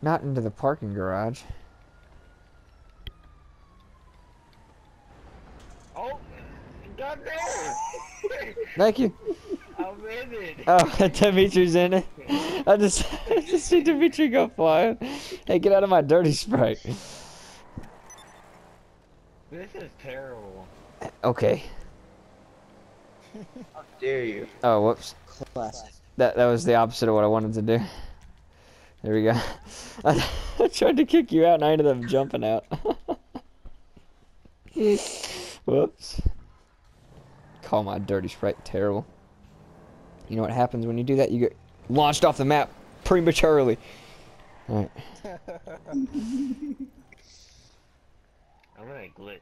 Not into the parking garage. Oh, God damn Thank you. I'm in it. Oh, Dimitri's in it. I just, I just see Dimitri go flying. Hey, get out of my dirty sprite. This is terrible. Okay. How dare you? Oh, whoops. Classic. That that was the opposite of what I wanted to do. There we go. I, tried to kick you out and I ended up jumping out. Whoops. Call my dirty sprite terrible. You know what happens when you do that? You get launched off the map prematurely. Alright. I'm gonna glitch.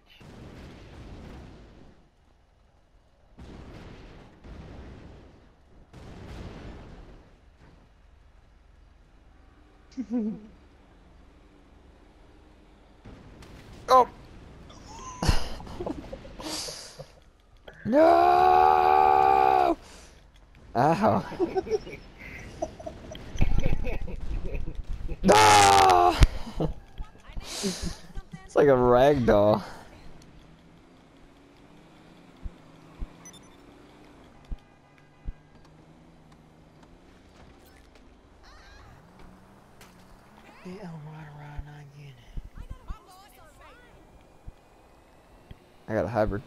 Oh! no! Ow. No! it's like a rag doll. Yeah, I'm right around again. I got a hybrid.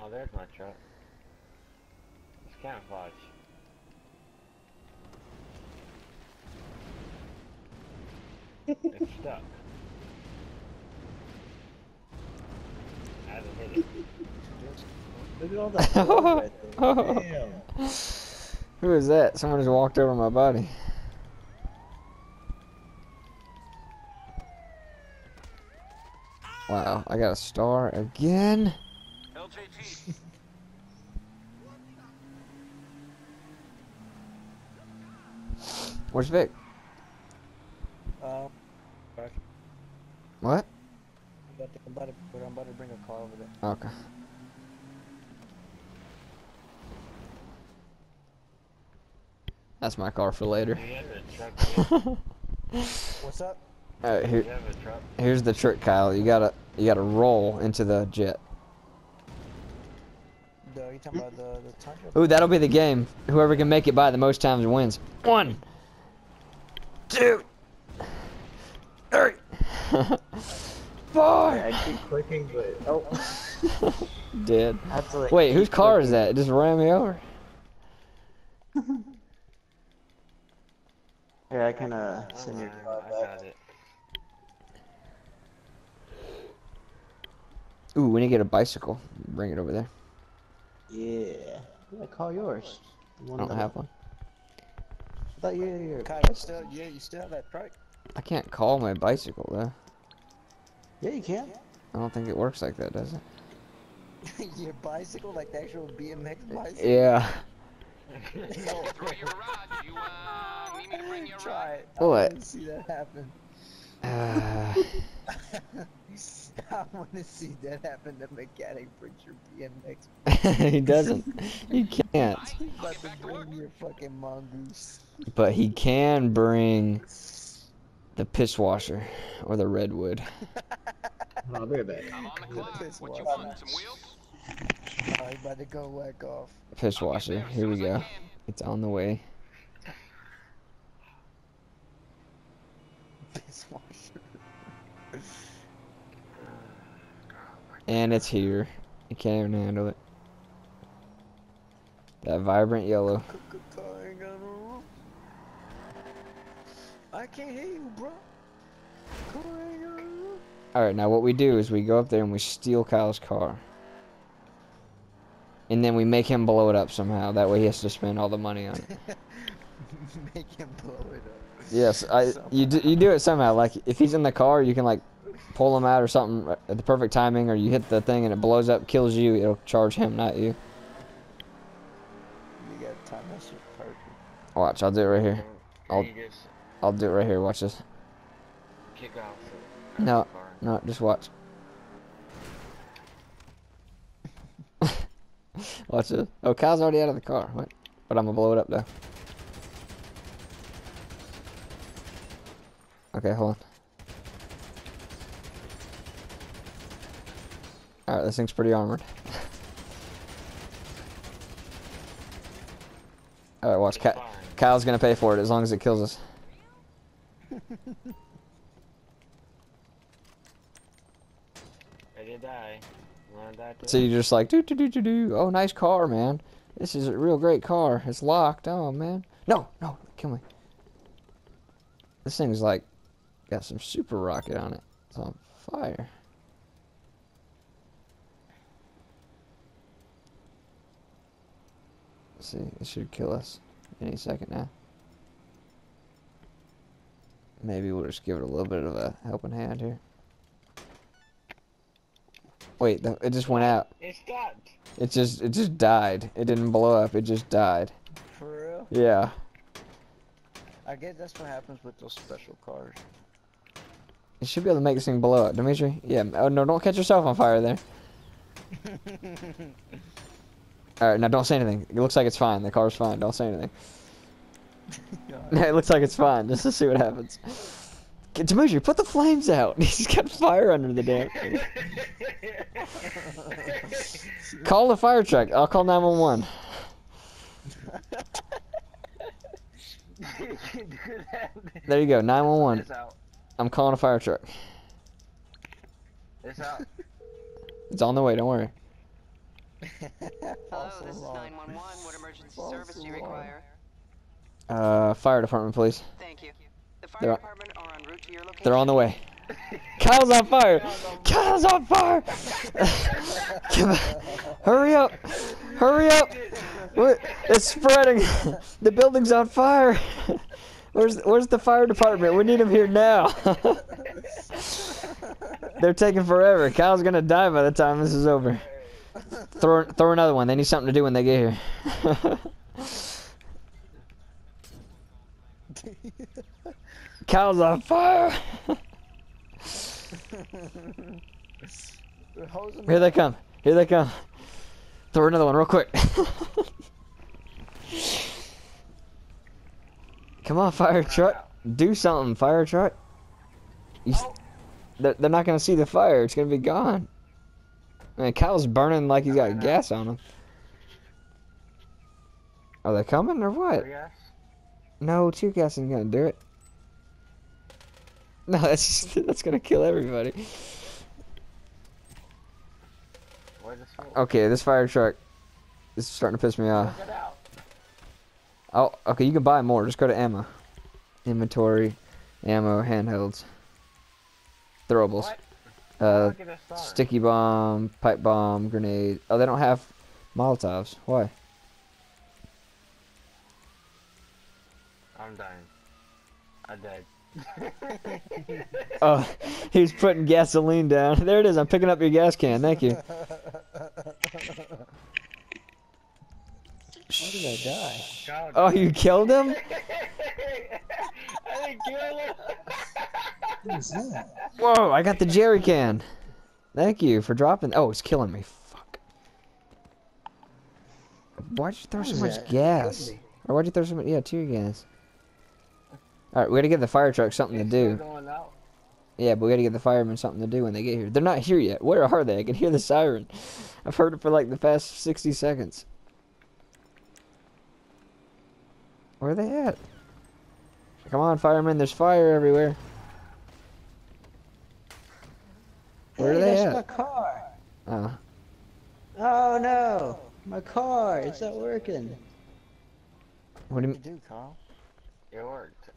Oh, there's my truck. It's camouflage. it's stuck. I haven't hit it. Look at all that blood right there. Damn. Who is that? Someone just walked over my body. Wow, I got a star again. LJT. Where's Vic? Um, back. What? I'm about, to, I'm, about to, I'm about to bring a car over there. Okay. That's my car for later. Do you have a truck? Alright, What's up? Alright, here, you have a truck? here's the trick, Kyle. You gotta, you gotta roll into the jet. The, you talking about the, the Ooh, that'll be the game. Whoever can make it by the most times wins. One, two, three, four. I keep clicking, but oh, Dead. I have to like. Wait, whose keep car is that? It just ran me over. Here, I can uh send your Alright, I back. got it. Ooh, we need to get a bicycle. Bring it over there. Yeah. Yeah, call yours. The I don't have one. I thought you, you, Kyle, you still, yeah, you still have that trike? I can't call my bicycle though. Yeah, you can. I don't think it works like that, does it? your bicycle, like the actual BMX bicycle. Yeah. Throw you a ride. You uh, need me to bring you a Try ride? it. I What? want see that happen. Uh, I want to see that happen. The mechanic brings your BMX. he doesn't. He can't. He's about to bring your fucking mongoose. But he can bring the piss washer or the redwood. I'll be right back. I'm on the clock. Piss What you water. want? Some wheels? Oh, he's about to go whack off. Piss washer. Here we go. It's on the way. Piss washer. And it's here. You can't even handle it. That vibrant yellow. I can't hear you, bro. Alright, now what we do is we go up there and we steal Kyle's car. And then we make him blow it up somehow. That way he has to spend all the money on it. Make him blow it up. Yes, I you do, you do it somehow. Like if he's in the car, you can like pull him out or something at the perfect timing, or you hit the thing and it blows up, kills you. It'll charge him, not you. You got time that shit perfect. Watch, I'll do it right here. I'll- I'll do it right here. Watch this. kick off No. No, just watch. watch this. Oh, Kyle's already out of the car. What? But I'm gonna blow it up though. Okay, hold on. Alright, this thing's pretty armored. Alright, watch. Kyle's gonna pay for it as long as it kills us. I did die. Die? So you're just like, do do do do do. Oh, nice car, man. This is a real great car. It's locked. Oh man. No, no, kill me. This thing's like got some super rocket on it. It's on fire. Let's see, it should kill us any second now. Maybe we'll just give it a little bit of a helping hand here. Wait, it just went out. It stopped. It just it just died. It didn't blow up. It just died. For real? Yeah. I guess that's what happens with those special cars. You should be able to make this thing blow up, Dimitri. Yeah. Oh no! Don't catch yourself on fire there. All right. Now don't say anything. It looks like it's fine. The car's fine. Don't say anything. No, it looks like it's fine. Just to see what happens. Dimitri, put the flames out. He's got fire under the damn thing. Call the fire truck. I'll call 911. There you go. 911. It's out. I'm calling a fire truck. It's out. It's on the way. Don't worry. Hello, this is 911. What emergency False service do you require? Uh, fire department, please. Thank you. The fire They're on- are en route to your location. They're on the way. Kyle's on fire! Kyle's on fire! Come on. Hurry up! Hurry up! What? It's spreading! The building's on fire! Where's Where's the fire department? We need them here now! They're taking forever. Kyle's gonna die by the time this is over. Throw throw another one. They need something to do when they get here. Kyle's on fire! Here they come. Here they come. Throw another one real quick. Come on, fire truck. Do something, fire truck. You, they're, they're not gonna see the fire. It's gonna be gone. Man, Kyle's burning like he's got gas on him. Are they coming or what? No, two gas isn't gonna do it. No, that's just, that's gonna kill everybody. Where's the smoke? Okay, this fire truck is starting to piss me off. Oh, okay, you can buy more. Just go to ammo. Inventory, ammo, handhelds, throwables. Uh, sticky bomb, pipe bomb, grenade. Oh, they don't have Molotovs. Why? I'm dying. I died. Oh, he's putting gasoline down. There it is. I'm picking up your gas can. Thank you. How did I die? God. Oh, you killed him? I didn't kill him. What is that? Whoa, I got the jerry can. Thank you for dropping. Oh, it's killing me. Fuck. Why'd you throw What so much that? gas? Or why'd you throw so much? Yeah, tear gas. Alright, we gotta give the fire truck something to do. going out. Yeah, but we gotta give the firemen something to do when they get here. They're not here yet. Where are they? I can hear the siren. I've heard it for like the past 60 seconds. Where are they at? Come on, firemen. There's fire everywhere. Where are they that's at? my car. Oh. Oh no, my car. It's not working. What do you You do, Carl. It worked.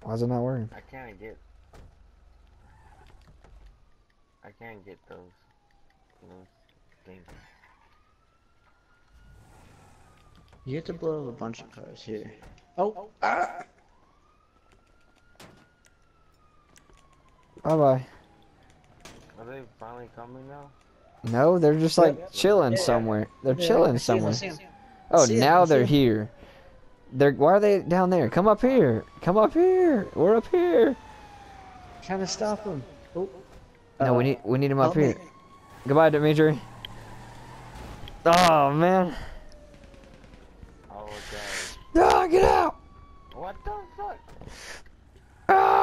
Why is it not working? I can't get. I can't get those. Those things. You have to blow up a bunch of cars here. Oh, ah! Bye bye. Are they finally coming now? No, they're just like chilling Yeah. somewhere. They're Yeah, chilling I see 'em, I somewhere. see 'em. Oh, see 'em, now I see they're 'em. here. They're why are they down there? Come up here. Come up here. We're up here. Trying to stop them. Oh. No, we Uh, need we need them up help me. here. Goodbye, Dimitri. Oh man. Ah, get out! What the fuck? Ah!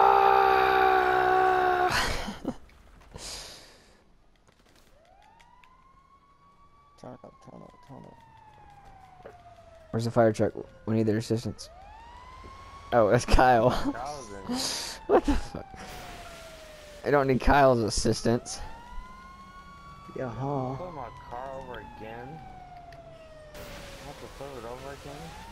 Turn up, turn up, turn up. Where's the fire truck? We need their assistance. Oh, that's Kyle. What the fuck? I don't need Kyle's assistance. Yeah, huh? Put my car over again. I have to put it over again.